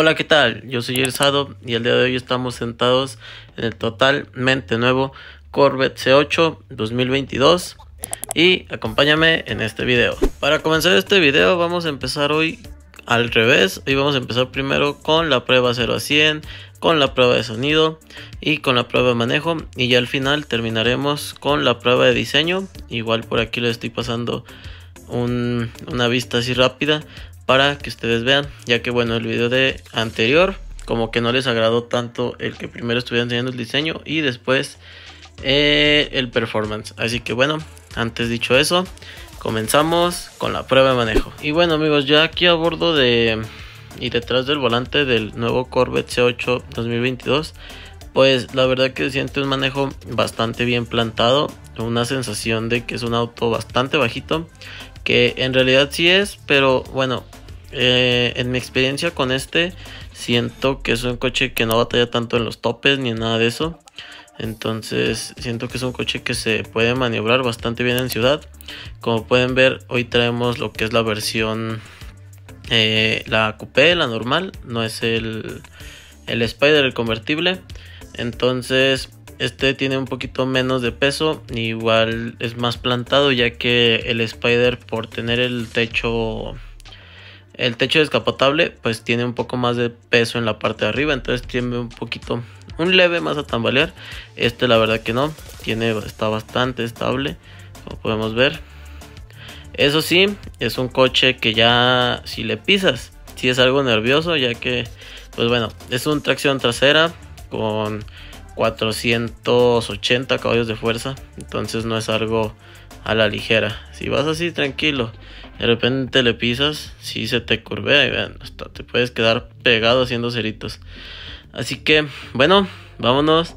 Hola, ¿qué tal? Yo soy Ersado y el día de hoy estamos sentados en el totalmente nuevo Corvette C8 2022 y acompáñame en este video. Para comenzar este video vamos a empezar hoy al revés. Hoy vamos a empezar primero con la prueba 0 a 100, con la prueba de sonido y con la prueba de manejo y ya al final terminaremos con la prueba de diseño. Igual por aquí les estoy pasando una vista así rápida para que ustedes vean, ya que bueno, el video de anterior como que no les agradó tanto el que primero estuviera enseñando el diseño y después eh, el performance. Así que bueno, antes dicho eso, comenzamos con la prueba de manejo. Y bueno amigos, ya aquí a bordo de y detrás del volante del nuevo Corvette C8 2022, pues la verdad que siente un manejo bastante bien plantado, una sensación de que es un auto bastante bajito, que en realidad sí es, pero bueno, eh, en mi experiencia con este, siento que es un coche que no batalla tanto en los topes ni en nada de eso. Entonces siento que es un coche que se puede maniobrar bastante bien en ciudad. Como pueden ver, hoy traemos lo que es la versión, eh, la coupé, la normal, no es el, el Spider, el convertible. Entonces este tiene un poquito menos de peso, igual es más plantado ya que el Spider por tener el techo el techo descapotable pues tiene un poco más de peso en la parte de arriba, entonces tiene un poquito, un leve más a tambalear. Este la verdad que no, tiene, está bastante estable, como podemos ver. Eso sí, es un coche que ya si le pisas, si es algo nervioso, ya que pues bueno, es un tracción trasera con 480 caballos de fuerza, entonces no es algo a la ligera. Si vas así tranquilo de repente le pisas, si se te curvea y hasta te puedes quedar pegado haciendo ceritos. Así que, bueno, vámonos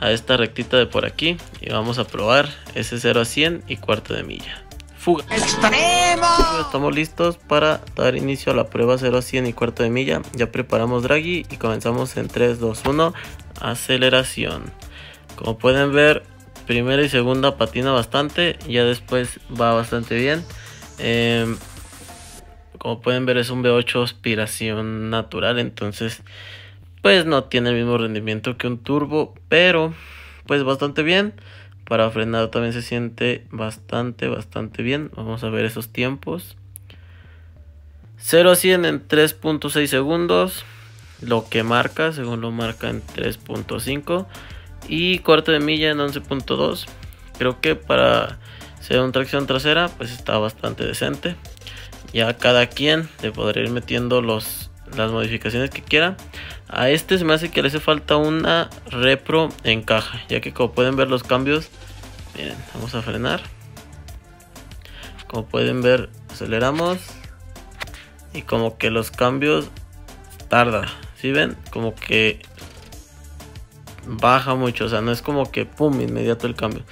a esta rectita de por aquí y vamos a probar ese 0 a 100 y cuarto de milla. Fuga. ¡Extremo! Estamos listos para dar inicio a la prueba 0 a 100 y cuarto de milla. Ya preparamos Draghi y comenzamos en 3, 2, 1. Aceleración. Como pueden ver, primera y segunda patina bastante. Ya después va bastante bien. Em, como pueden ver es un V8 aspiración natural, entonces pues no tiene el mismo rendimiento que un turbo, pero pues bastante bien. Para frenar también se siente bastante, bastante bien. Vamos a ver esos tiempos. 0 a 100 en 3.6 segundos. Lo que marca, según lo marca en 3.5. Y cuarto de milla en 11.2. Creo que para sea un tracción trasera, pues está bastante decente. Ya cada quien le podrá ir metiendo los, las modificaciones que quiera. A este se me hace que le hace falta una repro en caja, ya que como pueden ver los cambios, miren, vamos a frenar. Como pueden ver, aceleramos y como que los cambios tarda, si ven? Como que baja mucho, o sea, no es como que pum, inmediato el cambio.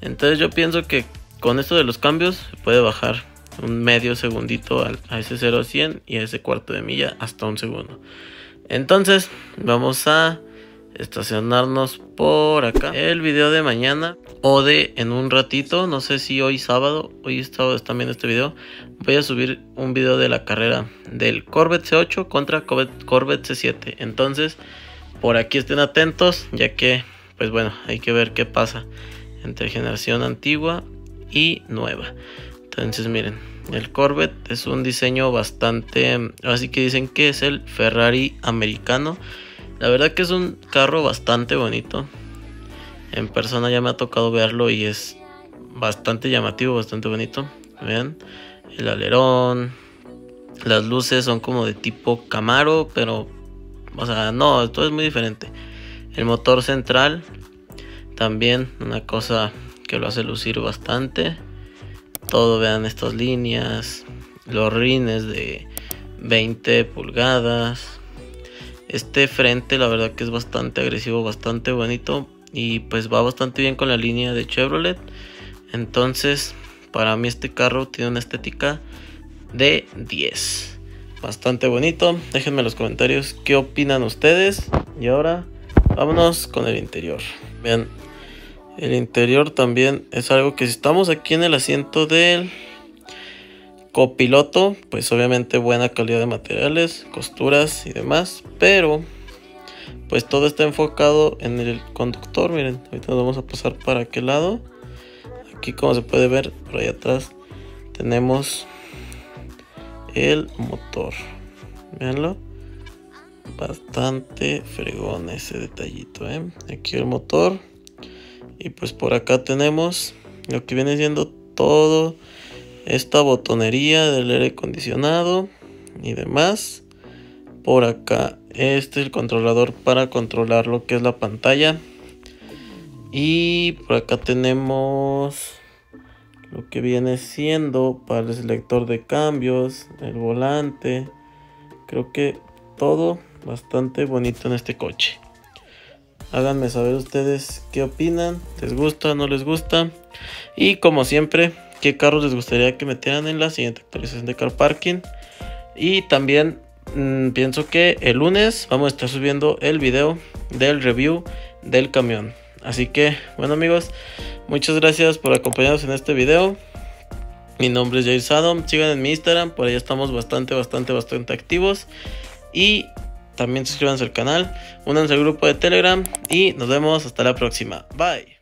Entonces yo pienso que con esto de los cambios puede bajar un medio segundito a, ese 0 a 100 y a ese cuarto de milla hasta un segundo. Entonces vamos a estacionarnos por acá. El video de mañana o de en un ratito, no sé si hoy sábado, hoy sábado está viendo este video, voy a subir un video de la carrera del Corvette C8 contra Corvette C7. Entonces por aquí estén atentos ya que pues bueno hay que ver qué pasa entre generación antigua y nueva. Entonces miren, el Corvette es un diseño bastante, así que dicen que es el Ferrari americano. La verdad que es un carro bastante bonito. En persona ya me ha tocado verlo y es bastante llamativo, bastante bonito. Vean, el alerón, las luces son como de tipo Camaro, pero, o sea, no, esto es muy diferente. El motor central, también una cosa que lo hace lucir bastante. Todo vean estas líneas, los rines de 20 pulgadas. Este frente la verdad que es bastante agresivo, bastante bonito y pues va bastante bien con la línea de Chevrolet. Entonces, para mí este carro tiene una estética de 10. Bastante bonito. Déjenme en los comentarios qué opinan ustedes. Y ahora vámonos con el interior. Vean, el interior también es algo que si estamos aquí en el asiento del copiloto, pues obviamente buena calidad de materiales, costuras y demás, pero pues todo está enfocado en el conductor, miren, ahorita nos vamos a pasar para aquel lado. Aquí como se puede ver, por ahí atrás tenemos el motor. Veanlo. Bastante fregón ese detallito, ¿eh? Aquí el motor. Y pues por acá tenemos lo que viene siendo todo esta botonería del aire acondicionado y demás. Por acá este es el controlador para controlar lo que es la pantalla. Y por acá tenemos lo que viene siendo para el selector de cambios, el volante. Creo que todo bastante bonito en este coche. Háganme saber ustedes qué opinan, les gusta, no les gusta. Y como siempre, qué carros les gustaría que metieran en la siguiente actualización de Car Parking. Y también mm, pienso que el lunes vamos a estar subiendo el video del review del camión. Así que, bueno amigos, muchas gracias por acompañarnos en este video. Mi nombre es Jair Sadom, sigan en mi Instagram, por ahí estamos bastante, bastante, bastante activos. Y también suscríbanse al canal, únanse al grupo de Telegram y nos vemos hasta la próxima. Bye.